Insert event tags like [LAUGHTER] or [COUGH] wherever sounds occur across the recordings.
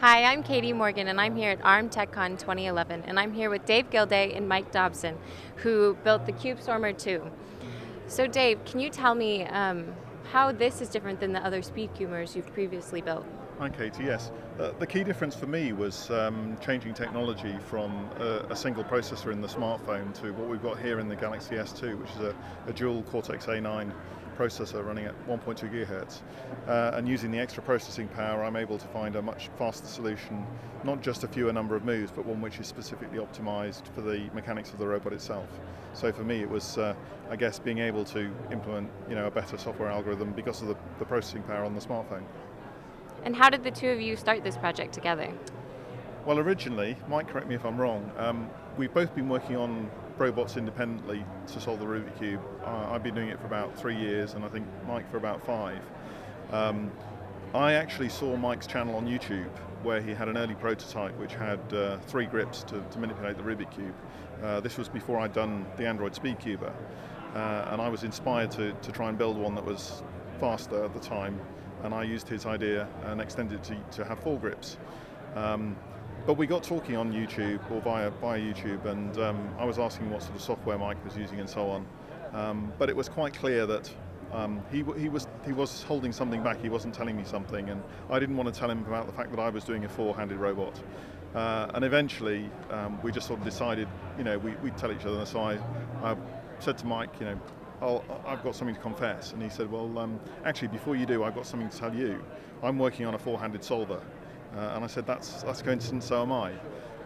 Hi, I'm Katie Morgan, and I'm here at ARM TechCon 2011, and I'm here with Dave Gilday and Mike Dobson, who built the CubeStormer 2. So, Dave, can you tell me um, how this is different than the other speed cubers you've previously built? Hi, Katie. Yes, uh, the key difference for me was um, changing technology from a, a, single processor in the smartphone to what we've got here in the Galaxy S2, which is a, a dual Cortex A9 processor running at 1.2 gigahertz. Uh, and using the extra processing power, I'm able to find a much faster solution, not just a fewer number of moves, but one which is specifically optimized for the mechanics of the robot itself. So for me, it was, uh, I guess, being able to implement you know, a better software algorithm because of the, the processing power on the smartphone. And how did the two of you start this project together? Well, originally, Mike, correct me if I'm wrong, um, we've both been working on robots independently to solve the Rubik Cube. Uh, I've been doing it for about three years, and I think Mike for about five. Um, I actually saw Mike's channel on YouTube where he had an early prototype which had uh, three grips to, to, manipulate the Rubik Cube. Uh, this was before I'd done the Android Speedcuber, uh, and I was inspired to, to try and build one that was faster at the time, and I used his idea and extended it to, to have four grips. Um, but we got talking on YouTube or via, via YouTube, and um, I was asking what sort of software Mike was using and so on. Um, but it was quite clear that um, he, he, was, he was holding something back, he wasn't telling me something, and I didn't want to tell him about the fact that I was doing a four-handed robot. Uh, and eventually, um, we just sort of decided, you know, we, would tell each other, so I, I said to Mike, you know, i have got something to confess. And he said, well, um, actually, before you do, I've got something to tell you. I'm working on a four-handed solver. Uh, and I said, that's, that's a coincidence, so am I.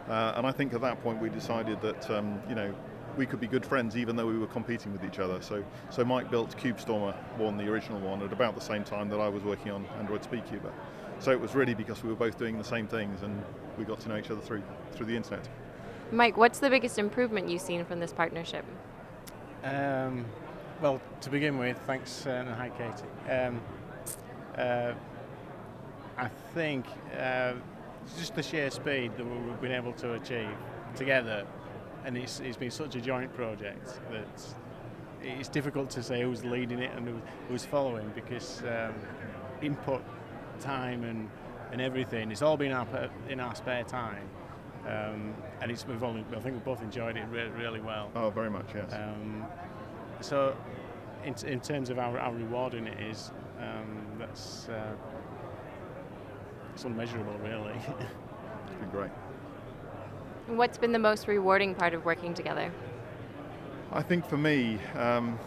Uh, and I think at that point we decided that, um, you know, we could be good friends even though we were competing with each other. So, so Mike built CubeStormer 1, the original one, at about the same time that I was working on Android Speedcuber. So it was really because we were both doing the same things and we got to know each other through, through the internet. Mike, what's the biggest improvement you've seen from this partnership? Um, well, to begin with, thanks, and hi Katie. Um, uh, I think uh, just the sheer speed that we've been able to achieve together, and it's, it's been such a joint project that it's difficult to say who's leading it and who's following because um, input time and, and everything, it's all been our, in our spare time. Um, and it's, we've only, I think we've both enjoyed it re really well. Oh, very much, yes. Um, so, in, in terms of how, how rewarding it is, um, that's uh, it's unmeasurable, really. [LAUGHS] it's been great. What's been the most rewarding part of working together? I think for me, um,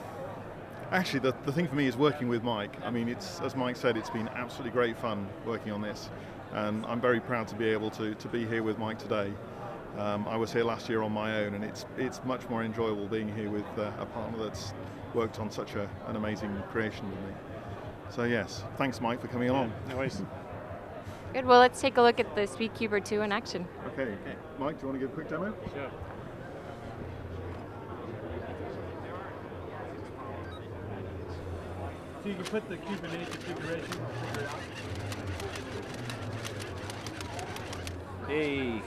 actually the, the thing for me is working with Mike. I mean, it's as Mike said, it's been absolutely great fun working on this. And I'm very proud to be able to, to be here with Mike today. Um, I was here last year on my own, and it's it's much more enjoyable being here with uh, a partner that's worked on such a, an amazing creation with me. So yes, thanks Mike for coming along. no worries. Good, well let's take a look at the Speedcuber 2 in action. Okay. okay, Mike, do you want to give a quick demo? Sure. So you can put the cube in any configuration, figure it out. Hey.